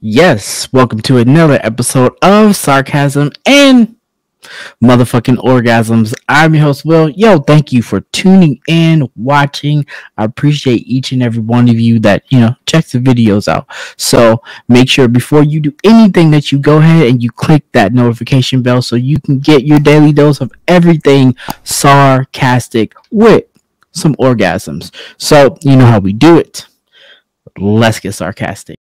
Yes, welcome to another episode of Sarcasm and Motherfucking Orgasms. I'm your host, Will. Yo, thank you for tuning in, watching. I appreciate each and every one of you that, you know, checks the videos out. So make sure before you do anything that you go ahead and you click that notification bell so you can get your daily dose of everything sarcastic with some orgasms. So, you know how we do it. Let's get sarcastic.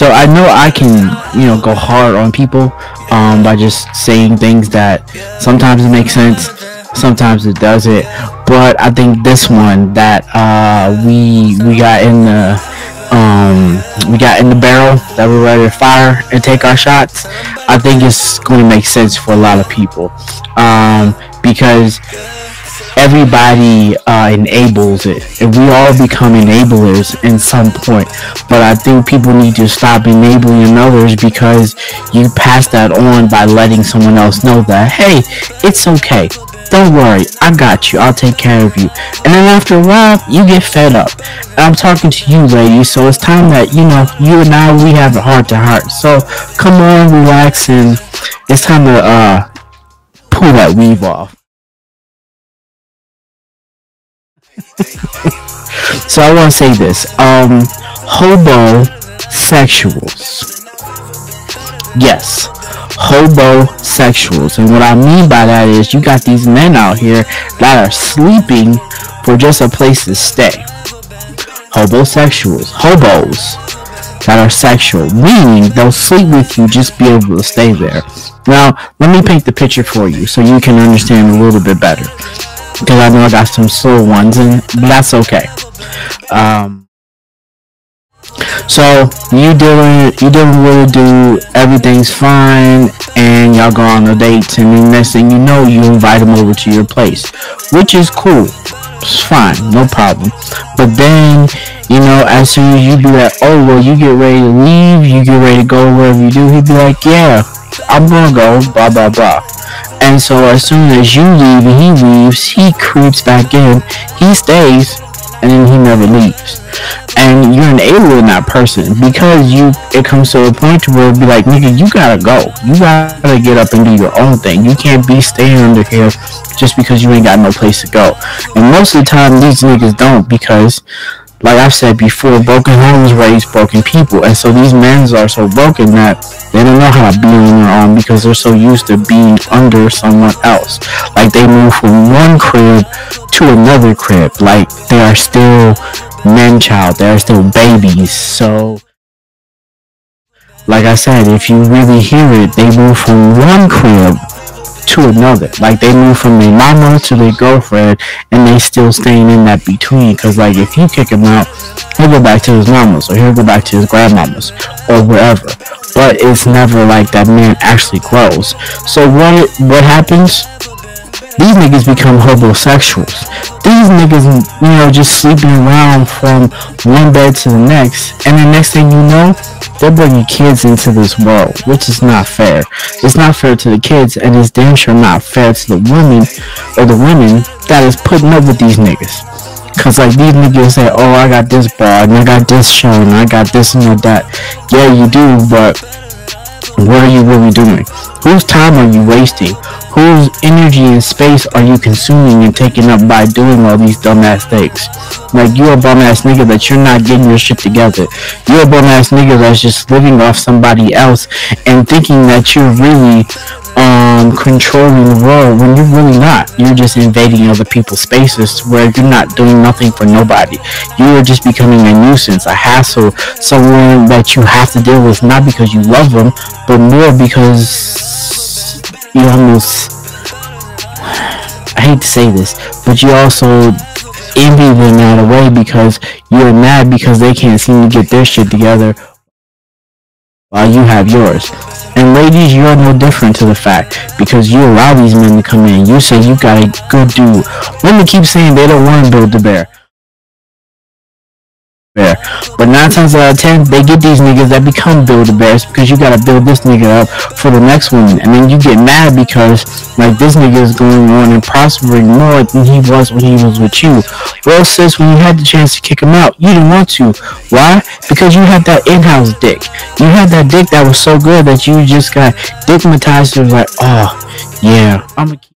So I know I can, you know, go hard on people um, by just saying things that sometimes it makes sense, sometimes it doesn't. But I think this one that uh, we we got in the um, we got in the barrel that we're ready to fire and take our shots. I think it's going to make sense for a lot of people um, because everybody uh, enables it. And we all become enablers in some point. But i think people need to stop enabling others because you pass that on by letting someone else know that hey it's okay. Don't worry. I got you. I'll take care of you. And then after a while you get fed up. And i'm talking to you ladies. So it's time that you know you and i we have a heart to heart. So come on relax and it's time to uh pull that weave off so I want to say this. Um, hobosexuals. Yes, hobosexuals. And what I mean by that is you got these men out here that are sleeping for just a place to stay. Hobosexuals. Hobos that are sexual, meaning they'll sleep with you just be able to stay there. Now, let me paint the picture for you so you can understand a little bit better because I know I got some slow ones, and but that's okay. Um, so you doing you doing really do everything's fine, and y'all go on a date, and the next thing you know, you invite them over to your place, which is cool. It's fine, no problem. But then, you know, as soon as you do that, oh well, you get ready to leave, you get ready to go wherever you do. He'd be like, yeah, I'm gonna go, blah blah blah. And so as soon as you leave and he leaves, he creeps back in, he stays, and then he never leaves. And you're enabling that person because you it comes to a point where it'd be like, nigga, you gotta go. You gotta get up and do your own thing. You can't be staying under here just because you ain't got no place to go. And most of the time these niggas don't because like I've said before, broken homes raise broken people, and so these men are so broken that they don't know how to be on their own because they're so used to being under someone else. Like they move from one crib to another crib, like they are still men child, they are still babies. So, like I said, if you really hear it, they move from one crib to another. Like they move from their mama to their girlfriend, and they still staying in that between. Cause like if you kick him out, he'll go back to his mama's, or he'll go back to his grandmama's, or wherever. But it's never like that man actually grows. So what what happens? These niggas become hobosexuals. These niggas, you know, just sleeping around from one bed to the next, and the next thing you know, they're bringing kids into this world, which is not fair. It's not fair to the kids, and it's damn sure not fair to the women or the women that is putting up with these niggas. Cause like these niggas say, oh I got this bar and I got this show and I got this and that. Yeah, you do, but what are you really doing? Whose time are you wasting? Whose energy and space are you consuming and taking up by doing all these dumbass things? Like you're a bum ass nigga that you're not getting your shit together. You're a bum ass nigga that's just living off somebody else and thinking that you're really um controlling the world when you're really not. You're just invading other people's spaces where you're not doing nothing for nobody. You are just becoming a nuisance, a hassle, someone that you have to deal with not because you love them, but more because you almost I hate to say this, but you also envy them out of way because you're mad because they can't seem to get their shit together while you have yours. And ladies, you're no different to the fact because you allow these men to come in. You say you got a good dude. Women keep saying they don't want to build the bear. Bear. But nine times out of ten, they get these niggas that become Build a Bears because you gotta build this nigga up for the next one, and then you get mad because like this nigga is going on and prospering more than he was when he was with you. Well, sis, when you had the chance to kick him out, you didn't want to. Why? Because you had that in-house dick. You had that dick that was so good that you just got dickmatized. It was like, oh yeah, I'm a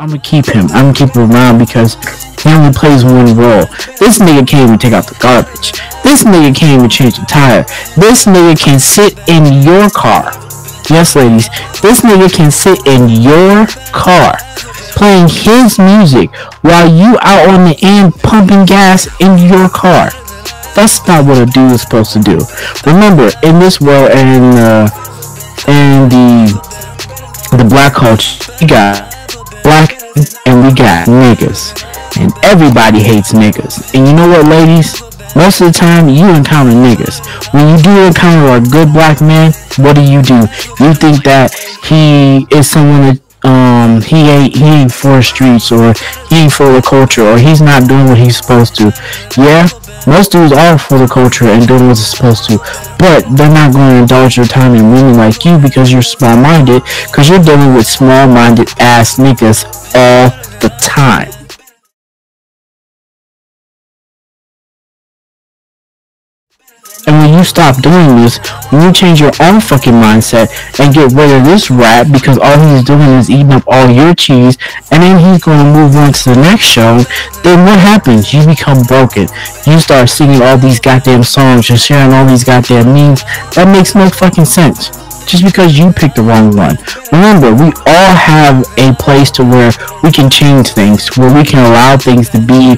I'm gonna keep him. I'm gonna keep him around because he only plays one role. This nigga can't even take out the garbage. This nigga can't even change the tire. This nigga can sit in your car. Yes, ladies, this nigga can sit in your car playing his music while you out on the end pumping gas in your car. That's not what a dude is supposed to do. Remember, in this world and uh, in the the black culture, you got black and we got niggas. And everybody hates niggas. And you know what, ladies? Most of the time, you encounter niggas. When you do encounter a good black man, what do you do? You think that he is someone that um he ain't he ain't for streets or he ain't for the culture or he's not doing what he's supposed to. Yeah, most dudes are for the culture and doing what they're supposed to, but they're not going to indulge their time in women like you because you're small-minded, because you're dealing with small-minded ass niggas all the time. You stop doing this, when you change your own fucking mindset and get rid of this rat because all he's doing is eating up all your cheese and then he's going to move on to the next show, then what happens? You become broken. You start singing all these goddamn songs and sharing all these goddamn memes. That makes no fucking sense. Just because you picked the wrong one. Remember, we all have a place to where we can change things, where we can allow things to be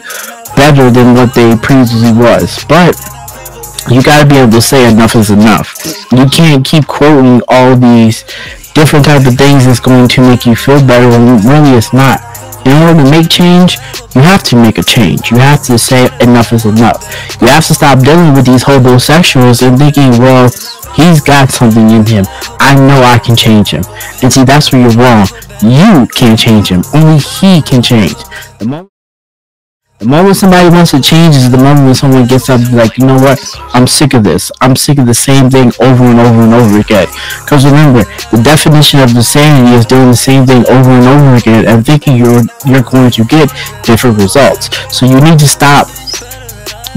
better than what they previously was. But you gotta be able to say enough is enough. You can't keep quoting all these different type of things that's going to make you feel better when really it's not. In order to make change, you have to make a change. You have to say enough is enough. You have to stop dealing with these hobosexuals and thinking, well, he's got something in him. I know I can change him. And see, that's where you're wrong. You can't change him. Only he can change. The moment the moment somebody wants to change is the moment when someone gets up like, you know what, I'm sick of this. I'm sick of the same thing over and over and over again. Because remember, the definition of insanity is doing the same thing over and over again and thinking you're you're going to get different results. So you need to stop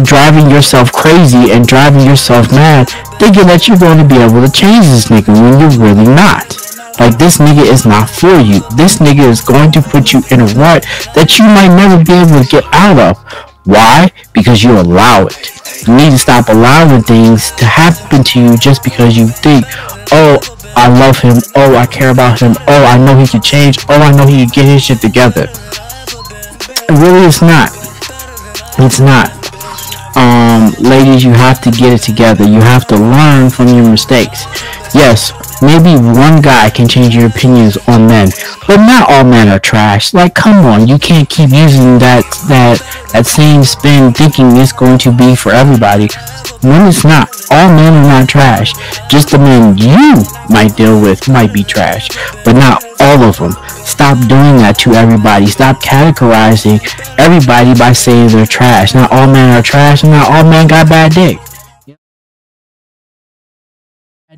driving yourself crazy and driving yourself mad thinking that you're going to be able to change this nigga when you're really not. Like this nigga is not for you. This nigga is going to put you in a rut that you might never be able to get out of. Why? Because you allow it. You need to stop allowing things to happen to you just because you think, oh, I love him. Oh, I care about him. Oh, I know he can change. Oh, I know he can get his shit together. Really it's not. It's not. Um, ladies, you have to get it together. You have to learn from your mistakes. Yes, maybe one guy can change your opinions on men, but not all men are trash. Like, come on, you can't keep using that that that same spin thinking it's going to be for everybody. When it's not. All men are not trash. Just the men you might deal with might be trash, but not all of them. Stop doing that to everybody. Stop categorizing everybody by saying they're trash. Not all men are trash, and not all men got bad dick.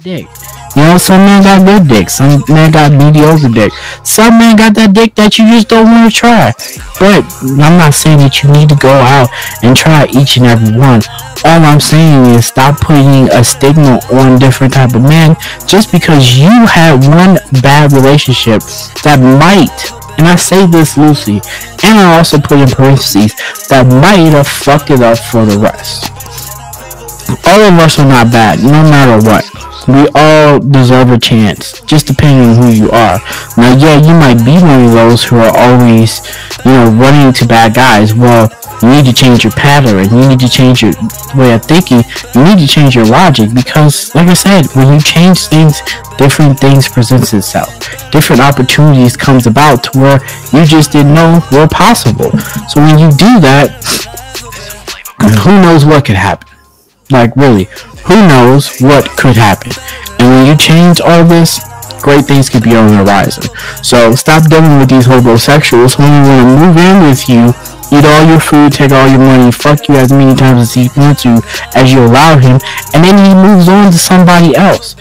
Dick. You know, some men got good dick, some men got mediocre dick, some men got that dick that you just don't want to try. But I'm not saying that you need to go out and try each and every one. All I'm saying is stop putting a stigma on different type of men just because you had one bad relationship that might and I say this loosely, and I also put in parentheses that might have fucked it up for the rest. All of us are not bad, no matter what we all deserve a chance, just depending on who you are. Now, yeah, you might be one of those who are always, you know, running to bad guys. Well, you need to change your pattern. You need to change your way of thinking. You need to change your logic because, like I said, when you change things, different things presents itself. Different opportunities comes about to where you just didn't know were possible. So when you do that, who knows what could happen? Like really, who knows what could happen. And when you change all this, great things could be on the horizon. So stop dealing with these hobosexuals who want to move in with you, eat all your food, take all your money, fuck you as many times as he wants to, as you allow him, and then he moves on to somebody else.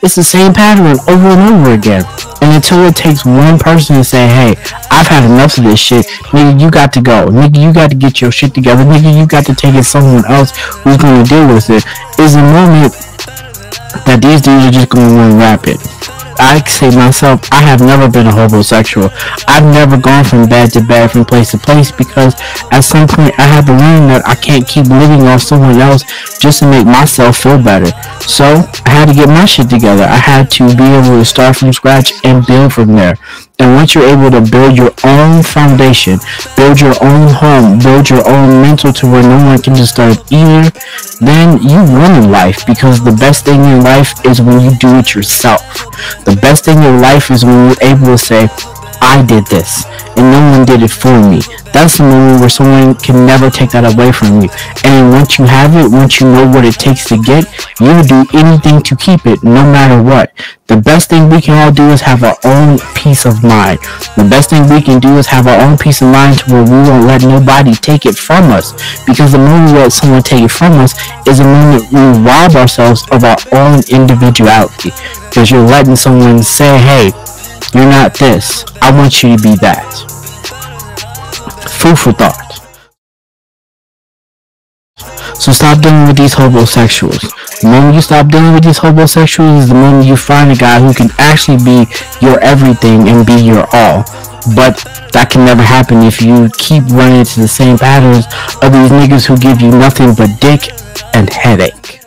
It's the same pattern over and over again. And until it takes one person to say, hey, I've had enough of this shit, nigga, you got to go. Nigga, you got to get your shit together. Nigga, you got to take it someone else who's going to deal with it. Is a moment that these dudes are just going to run rapid. I say myself, I have never been a hobosexual. I've never gone from bad to bad, from place to place, because at some point I had to learn that I can't keep living off someone else just to make myself feel better. So I had to get my shit together. I had to be able to start from scratch and build from there. And once you're able to build your own foundation, build your own home, build your own mental to where no one can disturb either, then you win in life because the best thing in life is when you do it yourself. The best thing in life is when you're able to say, I did this and no one did it for me. That's the moment where someone can never take that away from you. And once you have it, once you know what it takes to get, you will do anything to keep it, no matter what. The best thing we can all do is have our own peace of mind. The best thing we can do is have our own peace of mind to where we won't let nobody take it from us. Because the moment we let someone take it from us is the moment we rob ourselves of our own individuality. Because you're letting someone say, hey, you're not this. I want you to be that. Food for thought. So stop dealing with these hobosexuals. The moment you stop dealing with these hobosexuals is the moment you find a guy who can actually be your everything and be your all. But that can never happen if you keep running into the same patterns of these niggas who give you nothing but dick and headache.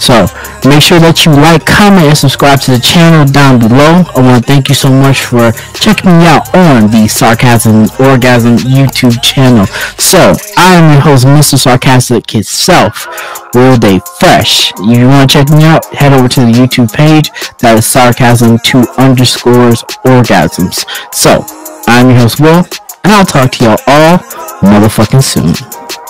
So, Make sure that you like, comment, and subscribe to the channel down below. I want to thank you so much for checking me out on the Sarcasm Orgasm YouTube channel. So, I am your host, Mr. Sarcastic himself, Will Day Fresh. If you want to check me out, head over to the YouTube page. That is Sarcasm 2 underscores orgasms. So, I'm your host, Will, and I'll talk to y'all all motherfucking soon.